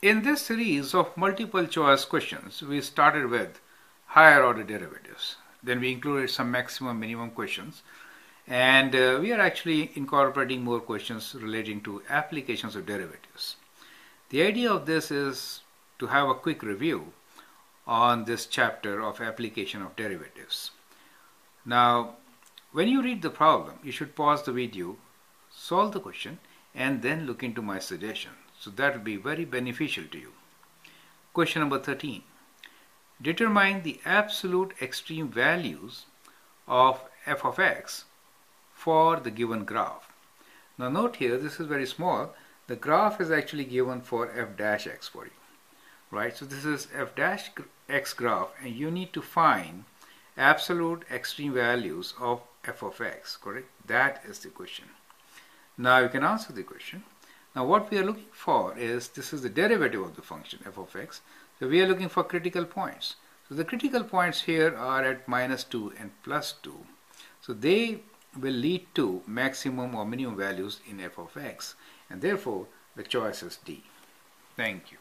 In this series of multiple choice questions, we started with higher order derivatives. Then we included some maximum minimum questions. And uh, we are actually incorporating more questions relating to applications of derivatives. The idea of this is to have a quick review on this chapter of application of derivatives. Now, when you read the problem, you should pause the video, solve the question, and then look into my suggestion. So that will be very beneficial to you. Question number 13. Determine the absolute extreme values of f of x for the given graph. Now note here, this is very small. The graph is actually given for f dash x for you. Right, so this is f dash x graph and you need to find absolute extreme values of f of x, correct? That is the question. Now you can answer the question. Now what we are looking for is, this is the derivative of the function f of x. So we are looking for critical points. So the critical points here are at minus 2 and plus 2. So they will lead to maximum or minimum values in f of x. And therefore the choice is D. Thank you.